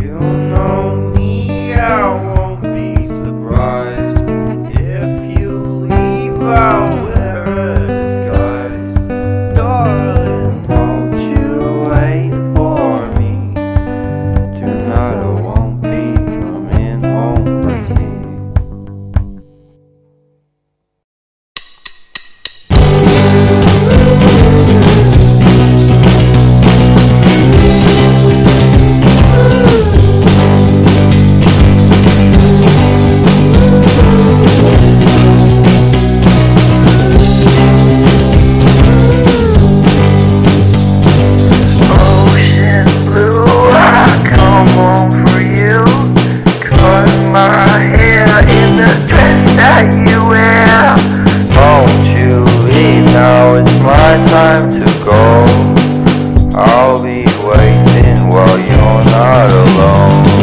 You. go. I'll be waiting while you're not alone.